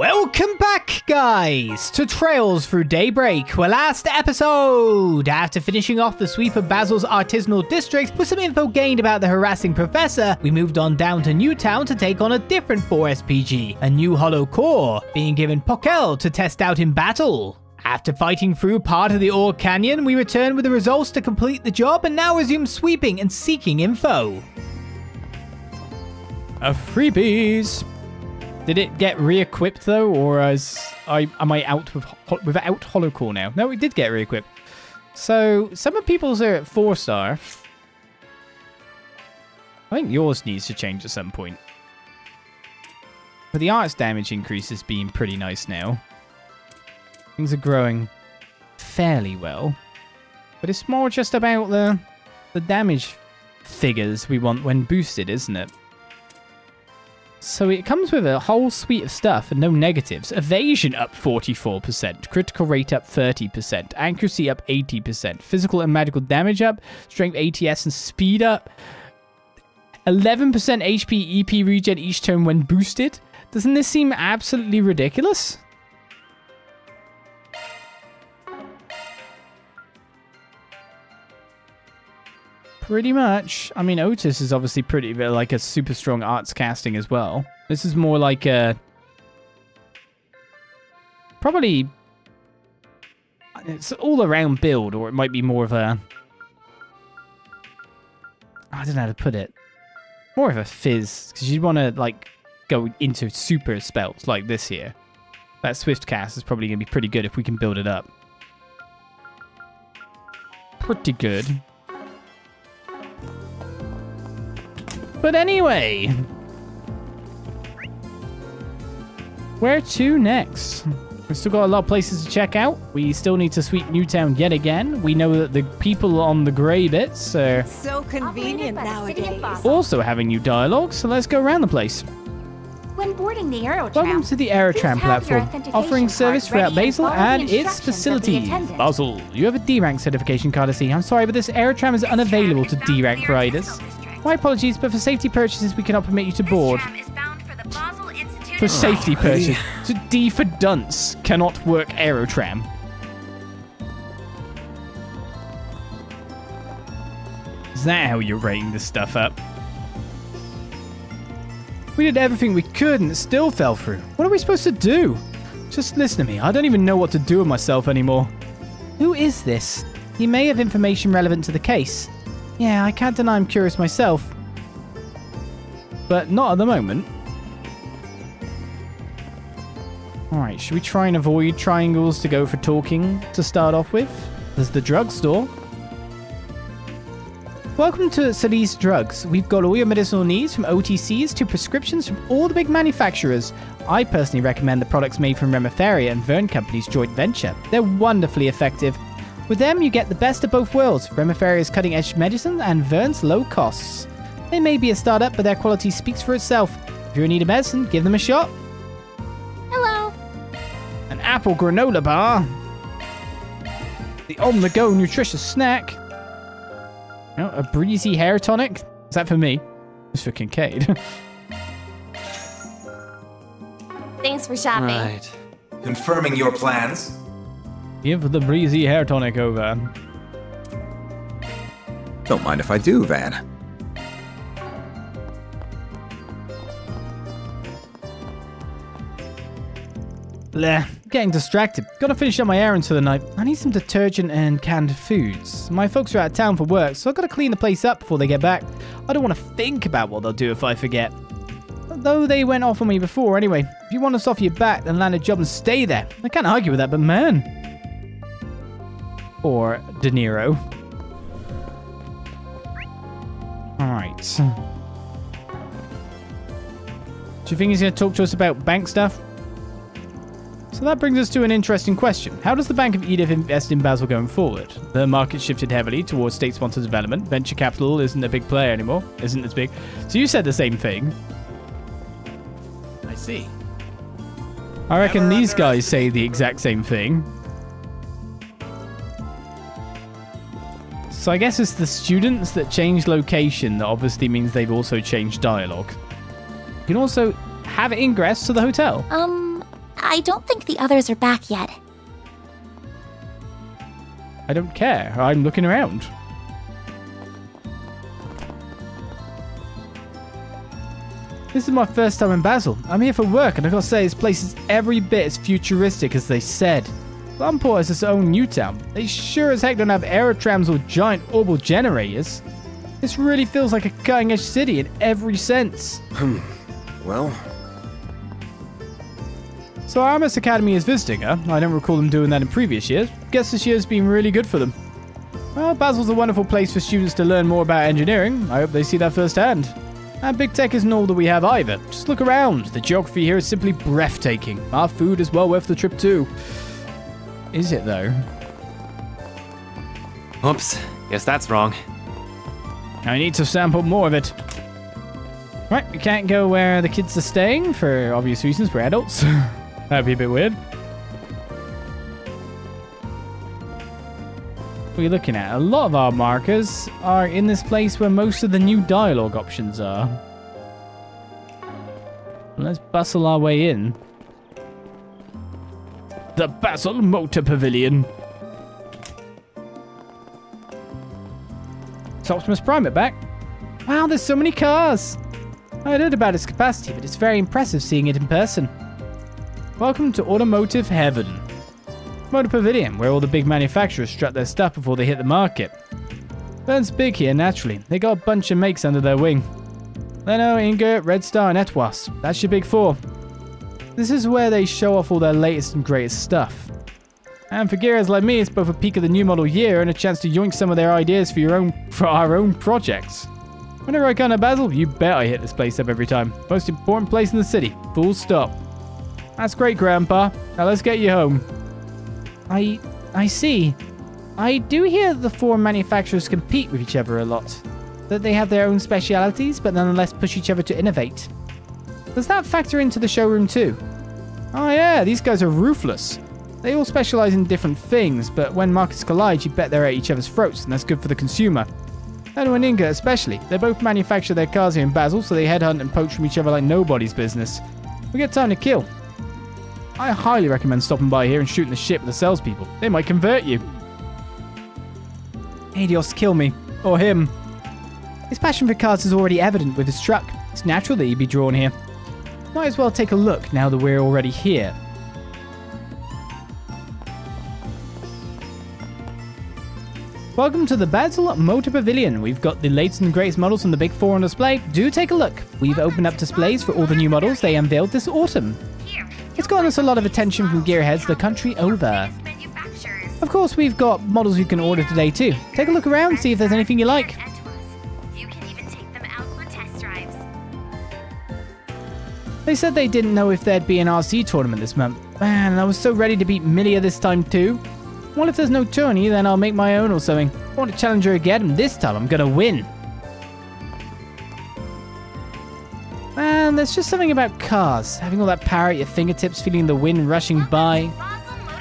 Welcome back, guys, to Trails Through Daybreak. Well, last episode, after finishing off the sweep of Basel's artisanal district with some info gained about the harassing professor, we moved on down to Newtown to take on a different 4SPG, a new hollow core, being given Pokel to test out in battle. After fighting through part of the Ore Canyon, we return with the results to complete the job and now resume sweeping and seeking info. A freebies. Did it get re-equipped though, or as I am I out with without hollow core now? No, it did get re-equipped. So some of people's uh, are at four star. I think yours needs to change at some point. But the arts damage increase has been pretty nice now. Things are growing fairly well. But it's more just about the the damage figures we want when boosted, isn't it? So it comes with a whole suite of stuff and no negatives. Evasion up 44%, critical rate up 30%, accuracy up 80%, physical and magical damage up, strength ATS and speed up. 11% HP EP regen each turn when boosted. Doesn't this seem absolutely ridiculous? Pretty much. I mean, Otis is obviously pretty but like a super strong arts casting as well. This is more like a probably it's all around build, or it might be more of a I don't know how to put it. More of a fizz because you'd want to like go into super spells like this here. That swift cast is probably going to be pretty good if we can build it up. Pretty good. But anyway, where to next? We've still got a lot of places to check out. We still need to sweep Newtown yet again. We know that the people on the grey bits are so convenient nowadays. Also having new dialogue, so let's go around the place. When boarding the Aerotram, Welcome to the Aerotram platform, offering service throughout Basel and its facilities. Basel, you have a D-rank certification card to see. I'm sorry, but this Aerotram is unavailable to D-rank riders. My apologies, but for safety purchases, we cannot permit you to board. For safety oh, purchases. So D for dunce cannot work Aerotram. Is that how you're rating this stuff up? We did everything we could and it still fell through. What are we supposed to do? Just listen to me. I don't even know what to do with myself anymore. Who is this? He may have information relevant to the case. Yeah, I can't deny I'm curious myself. But not at the moment. Alright, should we try and avoid triangles to go for talking to start off with? There's the drugstore. Welcome to Salise Drugs. We've got all your medicinal needs from OTCs to prescriptions from all the big manufacturers. I personally recommend the products made from Remiferia and Verne Company's joint venture. They're wonderfully effective. With them, you get the best of both worlds Remiferia's cutting edge medicine and Verne's low costs. They may be a startup, but their quality speaks for itself. If you're in need of medicine, give them a shot. Hello. An apple granola bar. The on the go nutritious snack. Oh, a breezy hair tonic. Is that for me? It's for Kincaid. Thanks for shopping. Right. Confirming your plans? Give the breezy hair tonic over. Don't mind if I do, Van. Bleh, getting distracted. Gotta finish up my errands for the night. I need some detergent and canned foods. My folks are out of town for work, so I gotta clean the place up before they get back. I don't want to think about what they'll do if I forget. Though they went off on me before anyway. If you want us off your back, then land a job and stay there. I can't argue with that, but man. Or De Niro. Alright. Do you think he's going to talk to us about bank stuff? So that brings us to an interesting question. How does the Bank of Edith invest in Basel going forward? The market shifted heavily towards state-sponsored development. Venture capital isn't a big player anymore. Isn't as big. So you said the same thing. I see. I reckon these guys say the exact same thing. So I guess it's the students that change location that obviously means they've also changed dialogue. You can also have ingress to the hotel. Um, I don't think the others are back yet. I don't care. I'm looking around. This is my first time in Basel. I'm here for work, and I gotta say, this place is every bit as futuristic as they said. Lumpur has its own new town. They sure as heck don't have aerotrams or giant orbital generators. This really feels like a cutting edge city in every sense. Hmm. Well, So Aramis Academy is visiting her. I don't recall them doing that in previous years. Guess this year's been really good for them. Well, Basel's a wonderful place for students to learn more about engineering. I hope they see that firsthand. And big tech isn't all that we have either. Just look around. The geography here is simply breathtaking. Our food is well worth the trip too. Is it though? Oops, guess that's wrong. I need to sample more of it. Right, we can't go where the kids are staying for obvious reasons. We're adults. That'd be a bit weird. What are you looking at? A lot of our markers are in this place where most of the new dialogue options are. Let's bustle our way in. The Basel Motor Pavilion. It's Optimus Prime it back. Wow, there's so many cars. I heard about its capacity, but it's very impressive seeing it in person. Welcome to Automotive Heaven. Motor Pavilion, where all the big manufacturers strut their stuff before they hit the market. Verne's big here, naturally. They got a bunch of makes under their wing. Leno, Ingot, Red Star, and Etwas. That's your big four. This is where they show off all their latest and greatest stuff. And for gearheads like me, it's both a peek of the new model year and a chance to yoink some of their ideas for your own for our own projects. Whenever I come to Basel, you bet I hit this place up every time. Most important place in the city. Full stop. That's great, Grandpa. Now let's get you home. I I see. I do hear the four manufacturers compete with each other a lot. That they have their own specialities, but nonetheless push each other to innovate. Does that factor into the showroom too? Oh yeah, these guys are ruthless. They all specialize in different things, but when markets collide, you bet they're at each other's throats, and that's good for the consumer. And Inga especially. They both manufacture their cars here in Basel, so they headhunt and poach from each other like nobody's business. We get time to kill. I highly recommend stopping by here and shooting the shit with the salespeople. They might convert you. Adios, kill me. Or him. His passion for cars is already evident with his truck. It's natural that he'd be drawn here. Might as well take a look now that we're already here. Welcome to the Basel Motor Pavilion. We've got the latest and greatest models from the Big Four on display. Do take a look. We've opened up displays for all the new models they unveiled this autumn. It's gotten us a lot of attention from gearheads the country over. Of course, we've got models you can order today too. Take a look around, see if there's anything you like. They said they didn't know if there'd be an RC tournament this month. Man, I was so ready to beat Milia this time too. Well, if there's no tourney, then I'll make my own or something. I want to challenge her again, and this time I'm gonna win. Man, there's just something about cars. Having all that power at your fingertips, feeling the wind rushing by.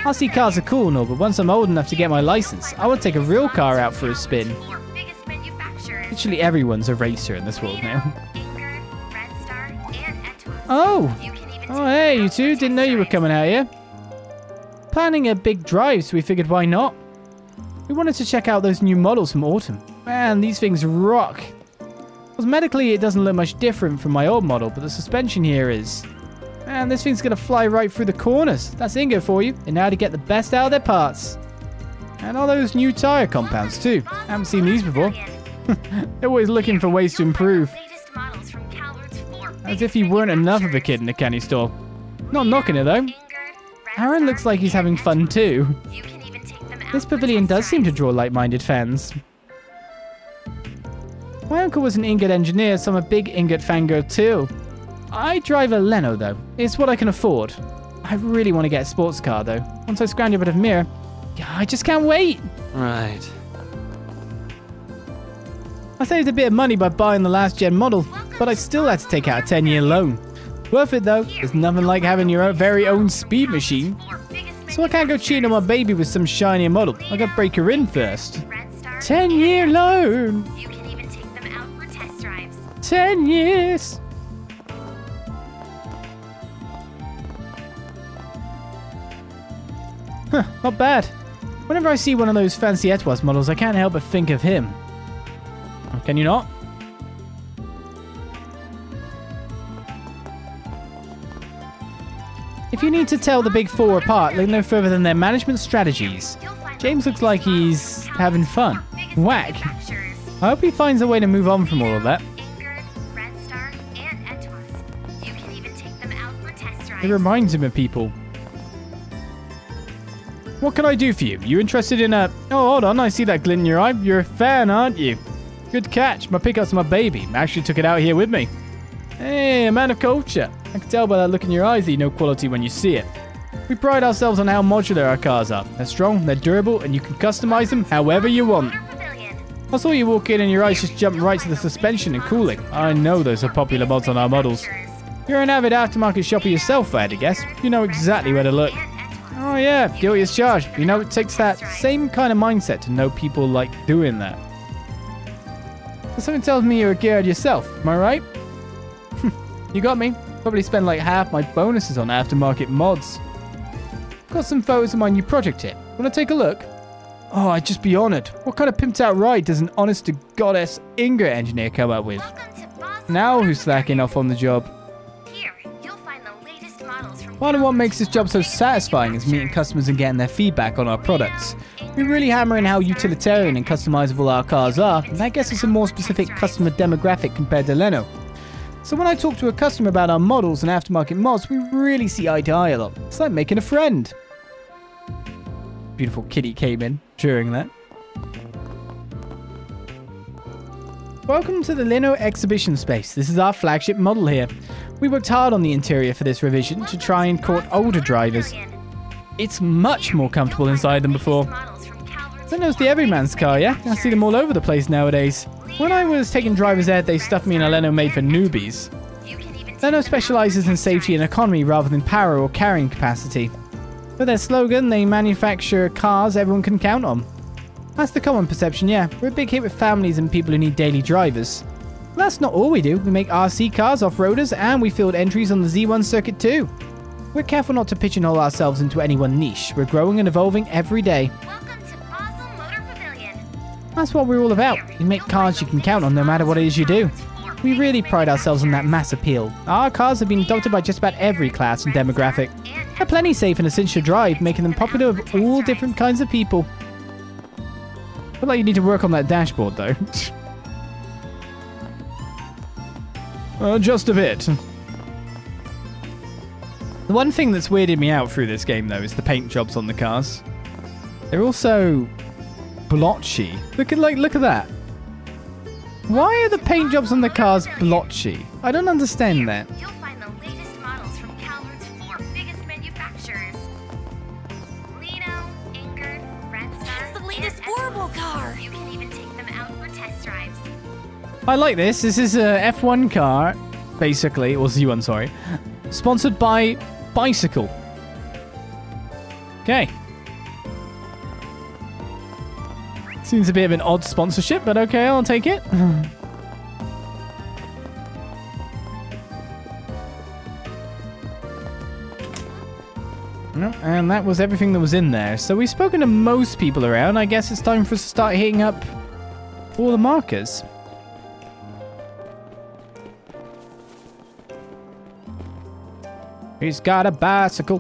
RC cars are cool and all, but once I'm old enough to get my license, I would take a real car out for a spin. Literally everyone's a racer in this world now. Oh! Oh, hey, you two. Didn't know you were coming out here. Planning a big drive, so we figured why not? We wanted to check out those new models from Autumn. Man, these things rock. Cosmetically, it doesn't look much different from my old model, but the suspension here is... Man, this thing's gonna fly right through the corners. That's Ingo for you. They know how to get the best out of their parts. And all those new tire compounds too. I Haven't seen these before. They're always looking for ways to improve. As if he weren't enough of a kid in a candy store. Not knocking it though. Aaron looks like he's having fun too. You can even take them out This pavilion does seem to draw like-minded fans. My uncle was an ingot engineer, so I'm a big ingot fangirl too. I drive a Leno though. It's what I can afford. I really want to get a sports car though. Once I scrounge a bit of mirror, I just can't wait. Right. I saved a bit of money by buying the last gen model, but I still had to take out a 10 year loan. Worth it though. There's nothing like having your own, very own speed machine. So I can't go cheating on my baby with some shiny model. I gotta break her in first. 10 year loan. You can even take them out for test drives. 10 years. Huh, not bad. Whenever I see one of those fancy Etwas models, I can't help but think of him. Can you not? If you need to tell the big four apart, look no further than their management strategies. James looks like he's having fun. Whack. I hope he finds a way to move on from all of that. It reminds him of people. What can I do for you? You interested in a... Oh, hold on. I see that glint in your eye. You're a fan, aren't you? Good catch. My pickup's my baby. Actually took it out here with me. Hey, a man of culture. I can tell by that look in your eyes that you know quality when you see it. We pride ourselves on how modular our cars are. They're strong, they're durable, and you can customize them however you want. I saw you walk in and your eyes just jump right to the suspension and cooling. I know those are popular mods on our models. You're an avid aftermarket shopper yourself, I had to guess. You know exactly where to look. Oh yeah, guilty as charged. You know, it takes that same kind of mindset to know people like doing that. But something tells me you're a gearhead yourself, am I right? you got me. Probably spend like half my bonuses on aftermarket mods. Got some photos of my new project here. Wanna take a look? Oh, I'd just be honored. What kind of pimped out ride does an honest to goddess Ingra engineer come up with? Welcome to Basel Now who's slacking off on the job? Here, you'll find the latest models from Part of what makes this job so satisfying is meeting customers and getting their feedback on our products. We really hammer in how utilitarian and customizable our cars are, and that gets us a more specific customer demographic compared to Leno. So when I talk to a customer about our models and aftermarket mods, we really see eye to eye a lot. It's like making a friend. Beautiful kitty came in during that. Welcome to the Lino exhibition space. This is our flagship model here. We worked hard on the interior for this revision to try and court older drivers. It's much more comfortable inside than before. Leno's the everyman's car, yeah? I see them all over the place nowadays. When I was taking driver's ed, they stuffed me in a Leno made for newbies. Leno specializes in safety and economy rather than power or carrying capacity. For their slogan, they manufacture cars everyone can count on. That's the common perception, yeah. We're a big hit with families and people who need daily drivers. But that's not all we do. We make RC cars, off-roaders, and we field entries on the Z1 circuit too. We're careful not to pigeonhole ourselves into any one niche. We're growing and evolving every day. That's what we're all about. We make cars you can count on no matter what it is you do. We really pride ourselves on that mass appeal. Our cars have been adopted by just about every class and demographic. They're plenty safe and essential to drive, making them popular with all different kinds of people. I Feel like you need to work on that dashboard though. uh, just a bit. The one thing that's weirded me out through this game though is the paint jobs on the cars. They're also blotchy. Look at like look at that. Why are the paint jobs on the cars blotchy? I don't understand that. You'll find the latest models from Calvard's four biggest manufacturers. Lino, Ingrid, Red Star. It's the latest and car. You can even take them out for test drives. I like this. This is a F1 car, basically, or Z1, sorry, sponsored by Bicycle. Okay. Seems a bit of an odd sponsorship, but okay, I'll take it. And that was everything that was in there. So we've spoken to most people around. I guess it's time for us to start hitting up all the markers. He's got a bicycle.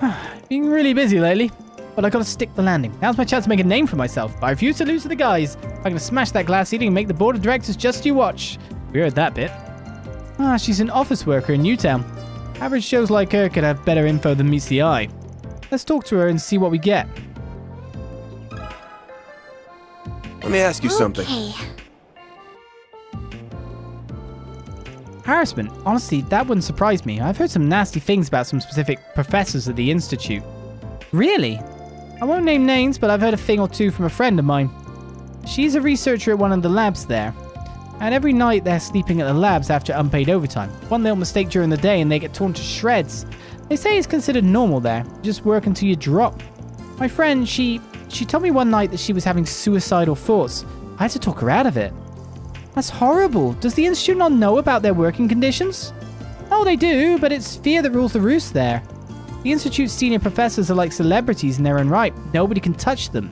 Being really busy lately, but I gotta stick the landing. Now's my chance to make a name for myself. But I refuse to lose to the guys. I'm gonna smash that glass ceiling and make the board of directors just you watch. We heard that bit. Ah, she's an office worker in Newtown. Average shows like her could have better info than meets the eye. Let's talk to her and see what we get. Let me ask you something. Okay. Harassment. Honestly, that wouldn't surprise me. I've heard some nasty things about some specific professors at the Institute. Really? I won't name names, but I've heard a thing or two from a friend of mine. She's a researcher at one of the labs there. And every night they're sleeping at the labs after unpaid overtime. One little mistake during the day and they get torn to shreds. They say it's considered normal there. Just work until you drop. My friend, she she told me one night that she was having suicidal thoughts. I had to talk her out of it. That's horrible. Does the Institute not know about their working conditions? Oh, they do, but it's fear that rules the roost there. The Institute's senior professors are like celebrities in their own right. Nobody can touch them.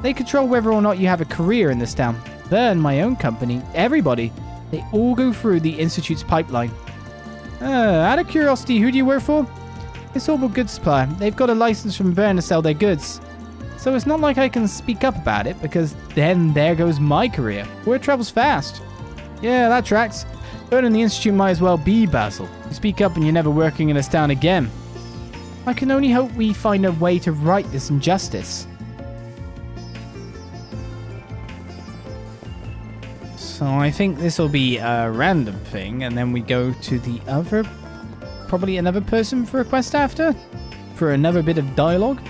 They control whether or not you have a career in this town. Verne, my own company, everybody, they all go through the Institute's pipeline. Uh, out of curiosity, who do you work for? It's Orbital Goods Supply. They've got a license from Verne to sell their goods. So it's not like I can speak up about it because then there goes my career. Word travels fast. Yeah, that tracks. Verne and the Institute might as well be Basel. You speak up and you're never working in this town again. I can only hope we find a way to right this injustice. So I think this will be a random thing, and then we go to the other, probably another person for a quest after, for another bit of dialogue.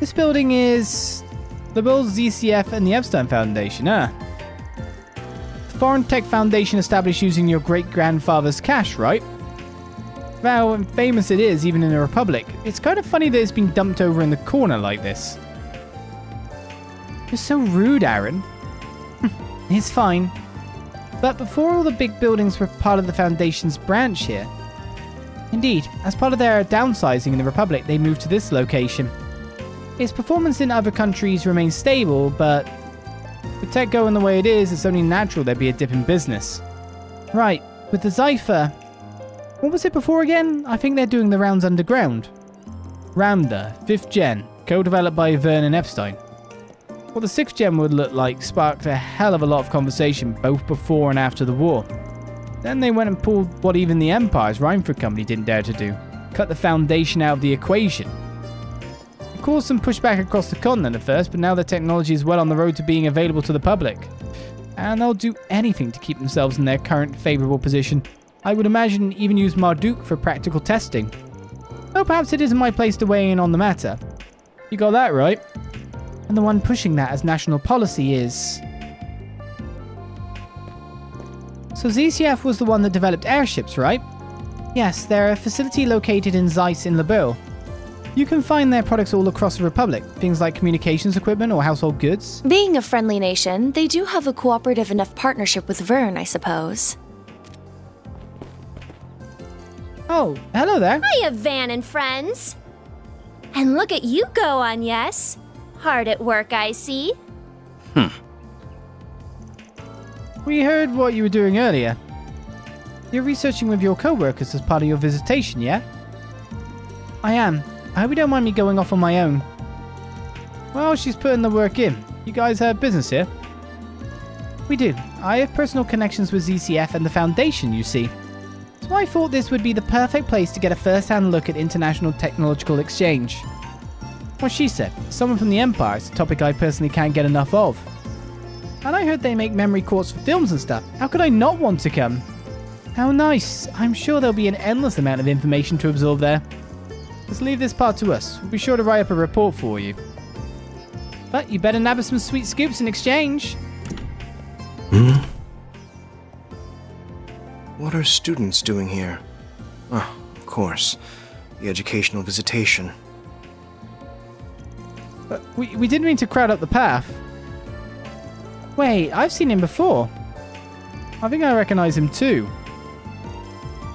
This building is the Bill ZCF and the Epstein Foundation, ah. Foreign Tech Foundation established using your great grandfather's cash, right? How famous it is, even in the Republic. It's kind of funny that it's been dumped over in the corner like this. You're so rude, Aaron. it's fine. But before all the big buildings were part of the Foundation's branch here. Indeed, as part of their downsizing in the Republic, they moved to this location. Its performance in other countries remains stable, but with tech going the way it is, it's only natural there'd be a dip in business. Right, with the Xipha, what was it before again? I think they're doing the rounds underground. Ramda, 5th gen, co-developed by Vernon Epstein. What the 6th gen would look like sparked a hell of a lot of conversation both before and after the war. Then they went and pulled what even the Empire's Reinford company didn't dare to do. Cut the foundation out of the equation. Caused some pushback across the continent at first, but now the technology is well on the road to being available to the public. And they'll do anything to keep themselves in their current favourable position. I would imagine even use Marduk for practical testing. Though perhaps it isn't my place to weigh in on the matter. You got that right. And the one pushing that as national policy is. So ZCF was the one that developed airships, right? Yes, they're a facility located in Zeiss in Liberl. You can find their products all across the Republic, things like communications equipment or household goods. Being a friendly nation, they do have a cooperative enough partnership with Verne, I suppose. Oh, hello there. Hiya, Van and friends. And look at you go on, yes. Hard at work, I see. Hmm. We heard what you were doing earlier. You're researching with your co-workers as part of your visitation, yeah? I am. I hope you don't mind me going off on my own. Well, she's putting the work in. You guys have business here? We do. I have personal connections with ZCF and the Foundation, you see. So I thought this would be the perfect place to get a first-hand look at international technological exchange. What she said, someone from the Empire is a topic I personally can't get enough of. And I heard they make memory courts for films and stuff. How could I not want to come? How nice. I'm sure there'll be an endless amount of information to absorb there. Let's leave this part to us. We'll be sure to write up a report for you. But you better nab us some sweet scoops in exchange. Hmm? What are students doing here? Oh, of course. The educational visitation. But we, we didn't mean to crowd up the path. Wait, I've seen him before. I think I recognize him too.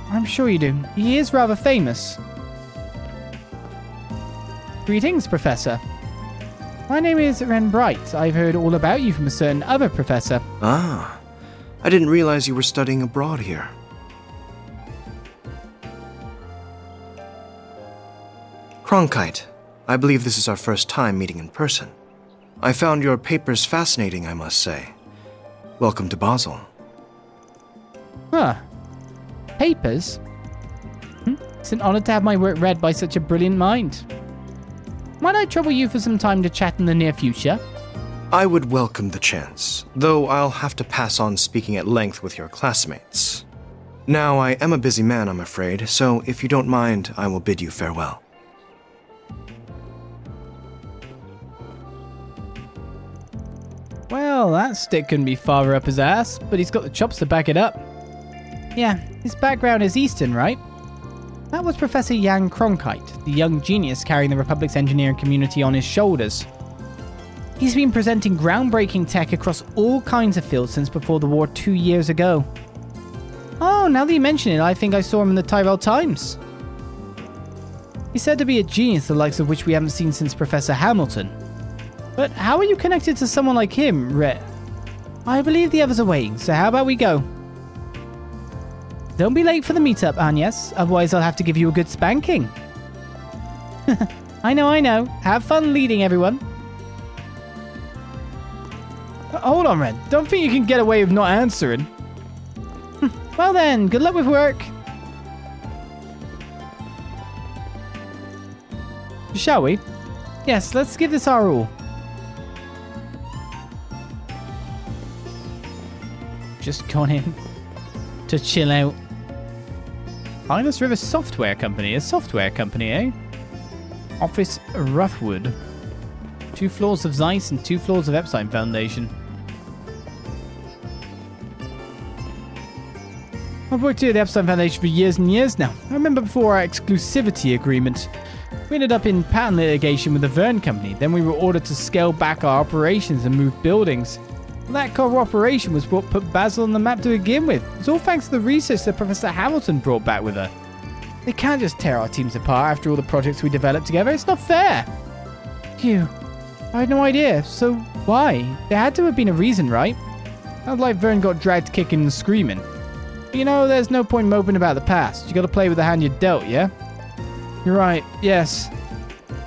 I'm sure you do. He is rather famous. Greetings, Professor. My name is Renne Bright. I've heard all about you from a certain other professor. Ah, I didn't realize you were studying abroad here. Cronkite, I believe this is our first time meeting in person. I found your papers fascinating, I must say. Welcome to Basel. Huh. Papers? Hmm? It's an honor to have my work read by such a brilliant mind. Might I trouble you for some time to chat in the near future? I would welcome the chance, though I'll have to pass on speaking at length with your classmates. Now, I am a busy man, I'm afraid, so if you don't mind, I will bid you farewell. Well, that stick couldn't be farther up his ass, but he's got the chops to back it up. Yeah, his background is Eastern, right? That was Professor Jan Cronkite, the young genius carrying the Republic's engineering community on his shoulders. He's been presenting groundbreaking tech across all kinds of fields since before the war two years ago. Oh, now that you mention it, I think I saw him in the Tyrell Times. He's said to be a genius, the likes of which we haven't seen since Professor Hamilton. But how are you connected to someone like him, Rhett? I believe the others are waiting, so how about we go? Don't be late for the meetup, Agnes, otherwise I'll have to give you a good spanking. I know, I know. Have fun leading, everyone. Hold on, Red. Don't think you can get away with not answering. well then, good luck with work. Shall we? Yes, let's give this our all. Just gone in to chill out. Pinus River Software Company, a software company, eh? Office Roughwood. Two floors of Zeiss and two floors of Epstein Foundation. I've worked here at the Epstein Foundation for years and years now. I remember before our exclusivity agreement. We ended up in patent litigation with the Verne Company. Then we were ordered to scale back our operations and move buildings. That cooperation was what put Basel on the map to begin with. It's all thanks to the research that Professor Hamilton brought back with her. They can't just tear our teams apart after all the projects we developed together. It's not fair. Phew. I had no idea. So why? There had to have been a reason, right? Sounds like Verne got dragged kicking and screaming. But you know, there's no point moping about the past. You gotta play with the hand you're dealt, yeah? You're right, yes.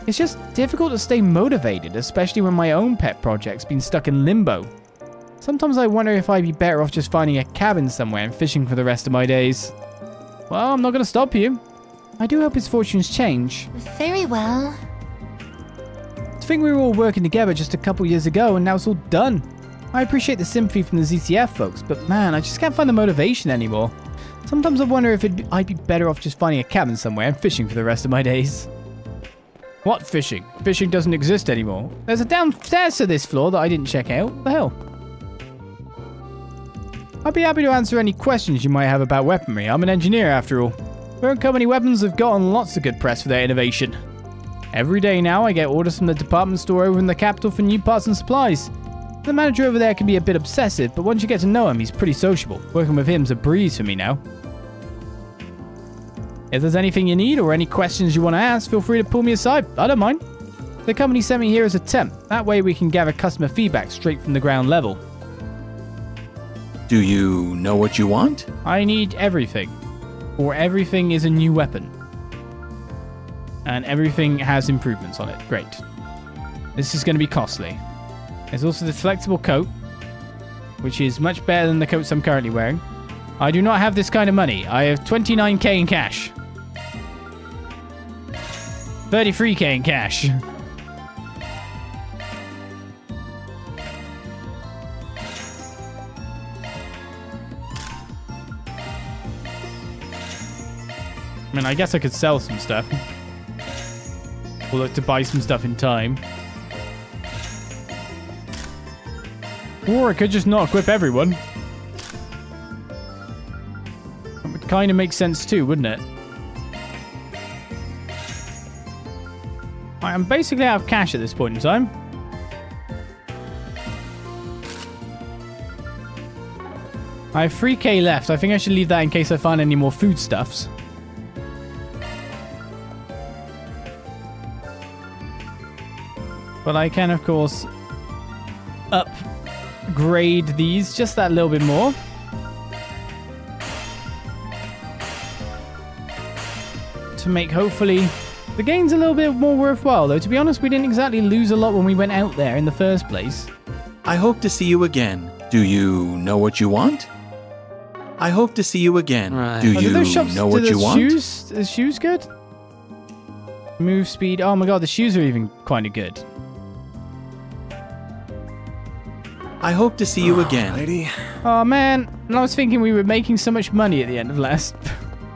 It's just difficult to stay motivated, especially when my own pet project's been stuck in limbo. Sometimes I wonder if I'd be better off just finding a cabin somewhere and fishing for the rest of my days. Well, I'm not gonna stop you. I do hope his fortunes change. Very well. To think we were all working together just a couple years ago and now it's all done. I appreciate the sympathy from the ZCF folks, but man, I just can't find the motivation anymore. Sometimes I wonder if it'd, I'd be better off just finding a cabin somewhere and fishing for the rest of my days. What fishing? Fishing doesn't exist anymore. There's a downstairs to this floor that I didn't check out. What the hell? I'd be happy to answer any questions you might have about weaponry. I'm an engineer after all. Verne Company weapons have gotten lots of good press for their innovation. Every day now, I get orders from the department store over in the capital for new parts and supplies. The manager over there can be a bit obsessive, but once you get to know him, he's pretty sociable. Working with him's a breeze for me now. If there's anything you need or any questions you want to ask, feel free to pull me aside. I don't mind. The company sent me here as a temp. That way we can gather customer feedback straight from the ground level. Do you know what you want? I need everything. Or everything is a new weapon. And everything has improvements on it. Great. This is going to be costly. There's also the flexible coat, which is much better than the coats I'm currently wearing. I do not have this kind of money. I have 29k in cash. 33k in cash. I mean, I guess I could sell some stuff. Or look to buy some stuff in time. Or I could just not equip everyone. That would kind of make sense too, wouldn't it? I am basically out of cash at this point in time. I have 3k left. I think I should leave that in case I find any more foodstuffs. But I can, of course, upgrade these just that little bit more. To make, hopefully, the game's a little bit more worthwhile. Though, to be honest, we didn't exactly lose a lot when we went out there in the first place. I hope to see you again. Do you know what you want? I hope to see you again. Right. Do Oh, do you those shops, know do what the you want? shoes, the shoes good? Move speed. Oh my god, the shoes are even kind of good. I hope to see you ah, again. Lady, Oh man, and I was thinking we were making so much money at the end of last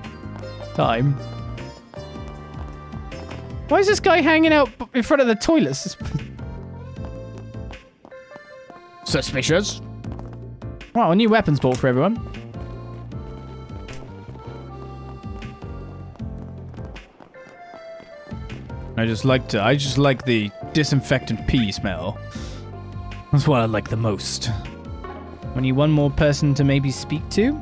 time. Why is this guy hanging out in front of the toilets? Suspicious. Wow, a new weapons bought for everyone. I just like to. I just like the disinfectant pee smell. That's what I like the most. We need one more person to maybe speak to.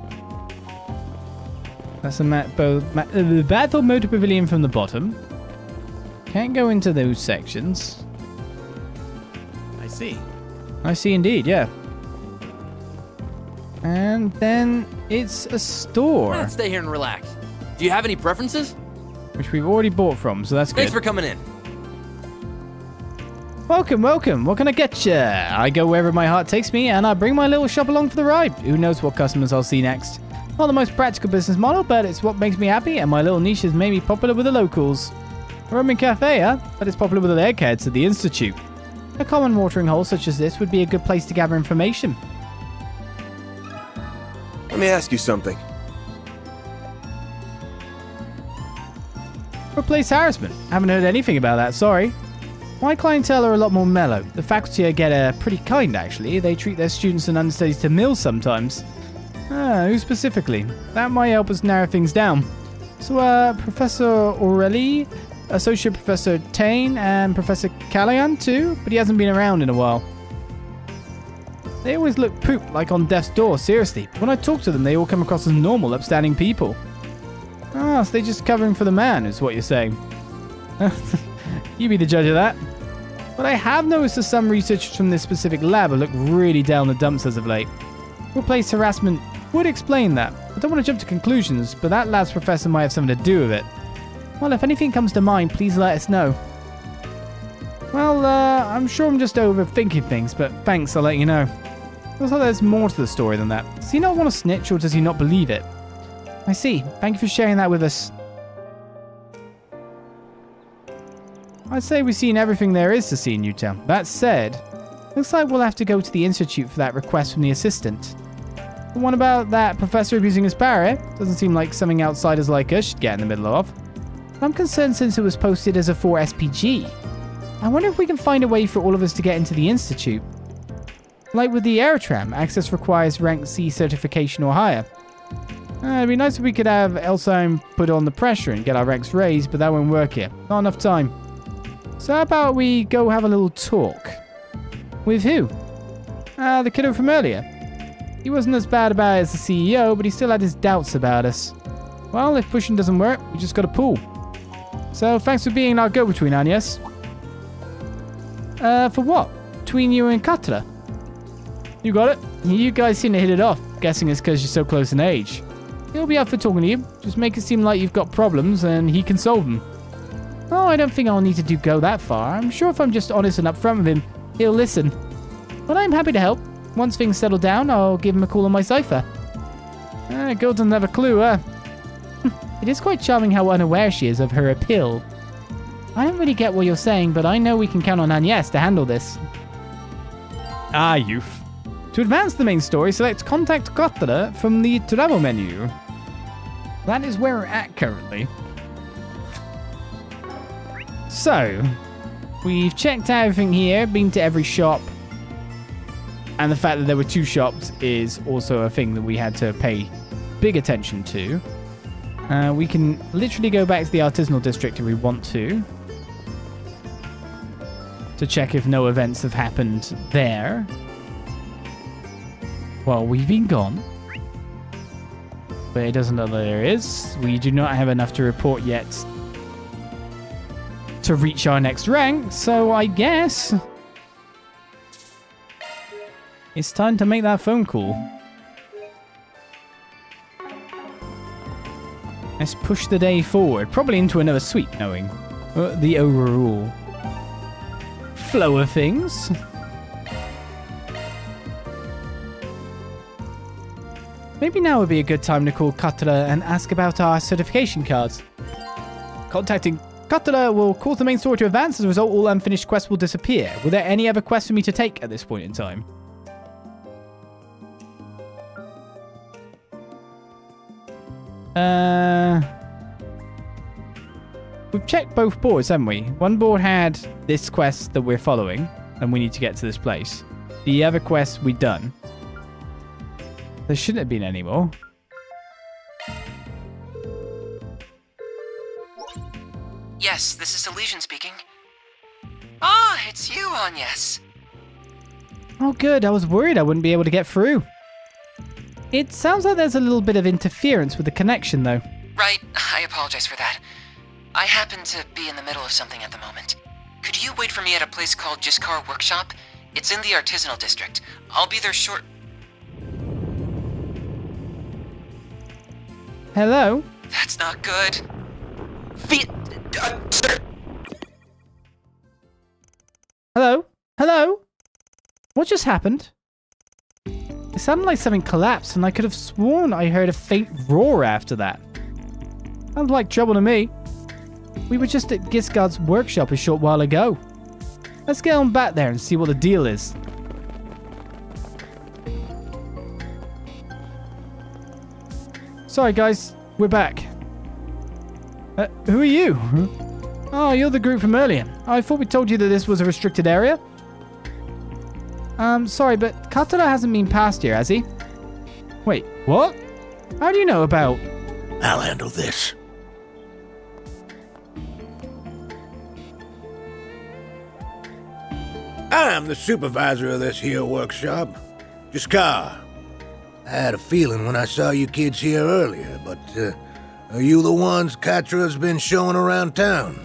That's a Matt Bo- Ma- uh, Battle Motor Pavilion from the bottom. Can't go into those sections. I see. I see indeed, yeah. And then it's a store, Let's stay here and relax. Do you have any preferences? which we've already bought from, so that's good. Thanks for coming in. Welcome, welcome. What can I get you? I go wherever my heart takes me, and I bring my little shop along for the ride. Who knows what customers I'll see next? Not the most practical business model, but it's what makes me happy, and my little niche has made me popular with the locals. A Roman cafe, huh? But it's popular with the eggheads at the Institute. A common watering hole such as this would be a good place to gather information. Let me ask you something. Replace harassment. Haven't heard anything about that, sorry. My clientele are a lot more mellow. The faculty I get uh, pretty kind, actually. They treat their students and understudies to meals sometimes. Ah, who specifically? That might help us narrow things down. So, uh, Professor Aureli, Associate Professor Tane, and Professor Callahan too, but he hasn't been around in a while. They always look poop, like on death's door, seriously. When I talk to them, they all come across as normal, upstanding people. Ah, so they're just covering for the man, is what you're saying. you be the judge of that. But I have noticed that some researchers from this specific lab have looked really down the dumps as of late. Workplace harassment would explain that. I don't want to jump to conclusions, but that lab's professor might have something to do with it. Well, if anything comes to mind, please let us know. Well, uh, I'm sure I'm just overthinking things, but thanks, I'll let you know. Looks like there's more to the story than that. Does he not want to snitch, or does he not believe it? I see. Thank you for sharing that with us. I'd say we've seen everything there is to see in Newtown. That said, looks like we'll have to go to the Institute for that request from the assistant. The one about that professor abusing his power? Doesn't seem like something outsiders like us should get in the middle of. I'm concerned since it was posted as a 4 SPG. I wonder if we can find a way for all of us to get into the Institute. Like with the Aerotram, access requires rank C certification or higher. Uh, it'd be nice if we could have Elsign put on the pressure and get our ranks raised, but that won't work here. Not enough time. So how about we go have a little talk? With who? Ah, the kiddo from earlier. He wasn't as bad about it as the CEO, but he still had his doubts about us. Well, if pushing doesn't work, we just gotta pull. So thanks for being our go-between, Agnes. Uh, for what? Between you and Quatre? You got it. You guys seem to hit it off. Guessing it's because you're so close in age. He'll be up for talking to you. Just make it seem like you've got problems and he can solve them. Oh, I don't think I'll need to do go that far. I'm sure if I'm just honest and upfront with him, he'll listen. But I'm happy to help. Once things settle down, I'll give him a call on my Xipha. Ah, girl doesn't have a clue, huh? it is quite charming how unaware she is of her appeal. I don't really get what you're saying, but I know we can count on Agnes to handle this. Ah, youth. To advance the main story, select Contact Quatre from the travel menu. That is where we're at currently. So, we've checked everything here, been to every shop, and the fact that there were two shops is also a thing that we had to pay big attention to. Uh, we can literally go back to the artisanal district if we want to. To check if no events have happened there. Well, we've been gone. But it doesn't look like there is. We do not have enough to report yet to reach our next rank, so I guess it's time to make that phone call. Let's push the day forward, probably into another sweep, knowing uh, the overall flow of things. Maybe now would be a good time to call Quatre and ask about our certification cards. Contacting Quatre will cause the main story to advance. As a result, all unfinished quests will disappear. Were there any other quests for me to take at this point in time? Uh, we've checked both boards, haven't we? One board had this quest that we're following, and we need to get to this place. The other quest we done. There shouldn't have been any more. Yes, this is Elysian speaking. Ah, it's you, Agnes. Oh, good. I was worried I wouldn't be able to get through. It sounds like there's a little bit of interference with the connection, though. Right, I apologize for that. I happen to be in the middle of something at the moment. Could you wait for me at a place called Jiskar Workshop? It's in the artisanal district. I'll be there short. Hello? That's not good. Fe-. Hello? Hello? What just happened? It sounded like something collapsed, and I could have sworn I heard a faint roar after that. Sounds like trouble to me. We were just at Gisgard's workshop a short while ago. Let's get on back there and see what the deal is. Sorry, guys. We're back. Uh, who are you? Oh, you're the group from earlier. I thought we told you that this was a restricted area. Um, sorry, but Katara hasn't been past here, has he? Wait, what? How do you know about... I'll handle this. I'm the supervisor of this here workshop. Jaskar. I had a feeling when I saw you kids here earlier, but uh, are you the ones Katra's been showing around town?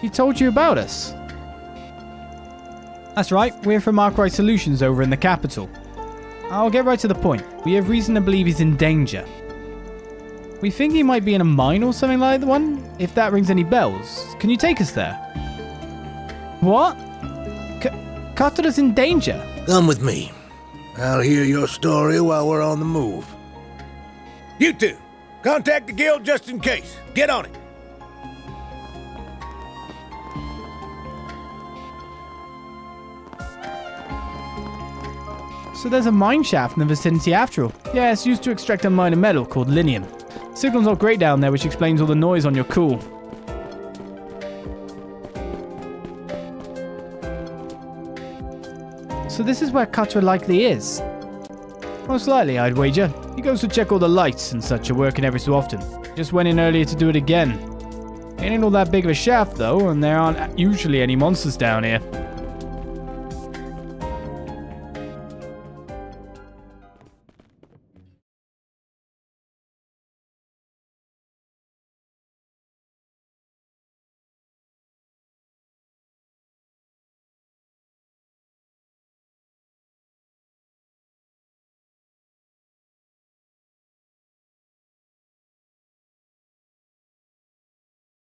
He told you about us. That's right, we're from Arkride Solutions over in the capital. I'll get right to the point. We have reason to believe he's in danger. We think he might be in a mine or something like that one, if that rings any bells. Can you take us there? What? K- Katara's in danger? Come with me. I'll hear your story while we're on the move. You two, contact the guild just in case. Get on it. So there's a mine shaft in the vicinity after all. Yeah, it's used to extract a minor metal called linium. Signal's not great down there, which explains all the noise on your cool. So this is where Katra likely is. Most likely, I'd wager. He goes to check all the lights and such are working every so often. Just went in earlier to do it again. Ain't all that big of a shaft though, and there aren't usually any monsters down here.